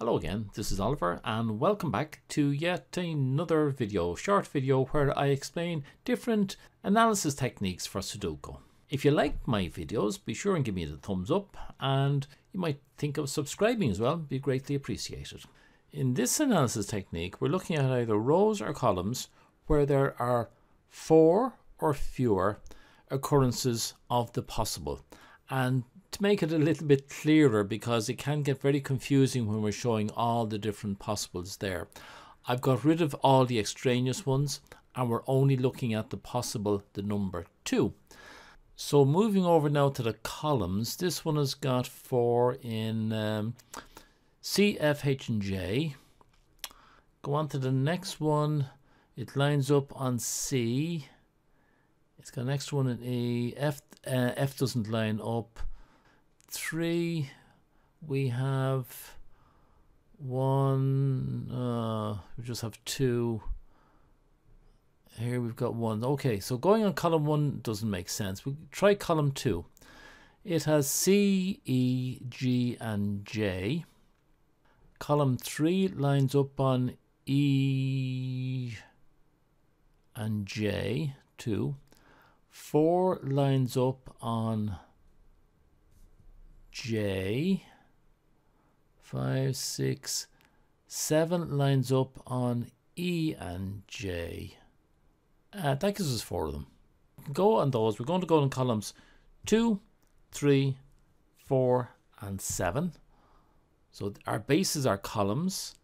Hello again, this is Oliver and welcome back to yet another video, short video where I explain different analysis techniques for Sudoku. If you like my videos, be sure and give me the thumbs up and you might think of subscribing as well, be greatly appreciated. In this analysis technique, we're looking at either rows or columns where there are four or fewer occurrences of the possible. And to make it a little bit clearer because it can get very confusing when we're showing all the different possibles there. I've got rid of all the extraneous ones and we're only looking at the possible, the number 2. So moving over now to the columns, this one has got 4 in um, C, F, H and J. Go on to the next one. It lines up on C. It's got an extra one in E. F, uh, F doesn't line up three, we have one, uh, we just have two. Here we've got one. Okay, so going on column one doesn't make sense. We try column two. It has C, E, G, and J. Column three lines up on E and J, two. Four lines up on J. Five, six, seven lines up on E and J. Uh, that gives us four of them. Go on those. We're going to go in columns two, three, four, and seven. So our bases are columns.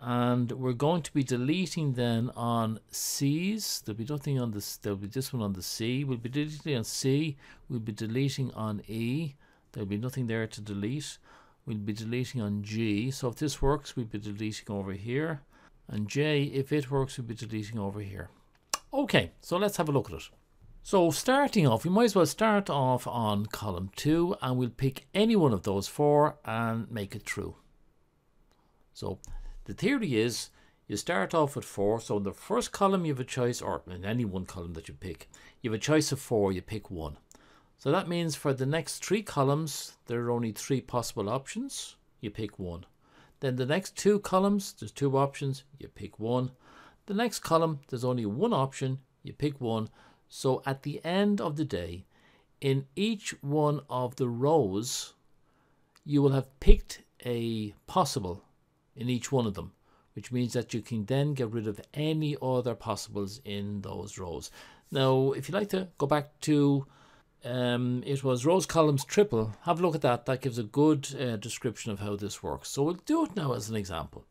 And we're going to be deleting then on C's. There'll be nothing on this. There'll be this one on the C. We'll be deleting on C. We'll be deleting on E. There'll be nothing there to delete. We'll be deleting on G. So if this works, we'll be deleting over here. And J, if it works, we'll be deleting over here. Okay, so let's have a look at it. So starting off, we might as well start off on column 2 and we'll pick any one of those four and make it true. So the theory is you start off with 4. So in the first column you have a choice, or in any one column that you pick, you have a choice of 4, you pick 1. So that means for the next three columns, there are only three possible options. You pick one. Then the next two columns, there's two options. You pick one. The next column, there's only one option. You pick one. So at the end of the day, in each one of the rows, you will have picked a possible in each one of them, which means that you can then get rid of any other possibles in those rows. Now, if you'd like to go back to um, it was rows columns triple. Have a look at that. That gives a good uh, description of how this works. So we'll do it now as an example.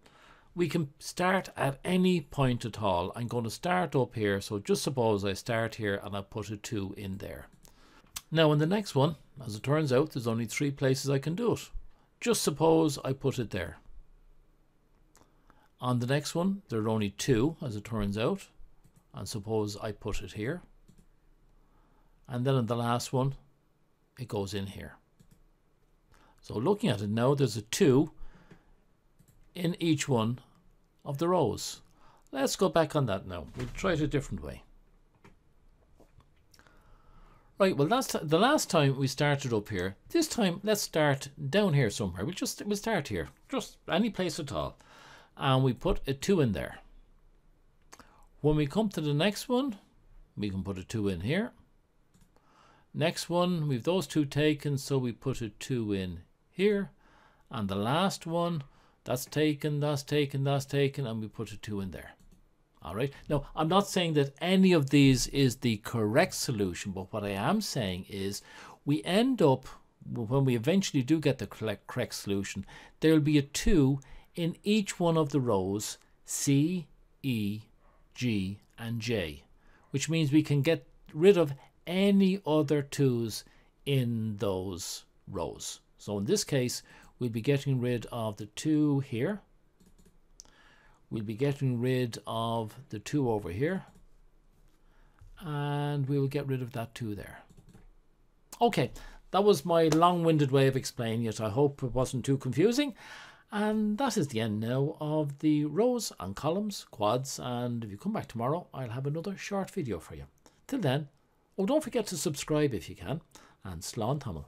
We can start at any point at all. I'm going to start up here. So just suppose I start here and I put a 2 in there. Now in the next one, as it turns out, there's only three places I can do it. Just suppose I put it there. On the next one, there are only two, as it turns out. And suppose I put it here and then in the last one it goes in here. So looking at it now there's a 2 in each one of the rows. Let's go back on that now. We'll try it a different way. Right well that's the last time we started up here this time let's start down here somewhere. We'll just we'll start here just any place at all. And we put a 2 in there. When we come to the next one we can put a 2 in here Next one, we've those two taken, so we put a 2 in here. And the last one, that's taken, that's taken, that's taken, and we put a 2 in there. All right. Now, I'm not saying that any of these is the correct solution, but what I am saying is we end up, when we eventually do get the correct solution, there will be a 2 in each one of the rows C, E, G, and J, which means we can get rid of any other twos in those rows. So in this case, we'll be getting rid of the two here. We'll be getting rid of the two over here. And we will get rid of that two there. Okay, that was my long-winded way of explaining it. I hope it wasn't too confusing. And that is the end now of the rows and columns, quads, and if you come back tomorrow, I'll have another short video for you. Till then, Oh, don't forget to subscribe if you can, and Slán Tamil.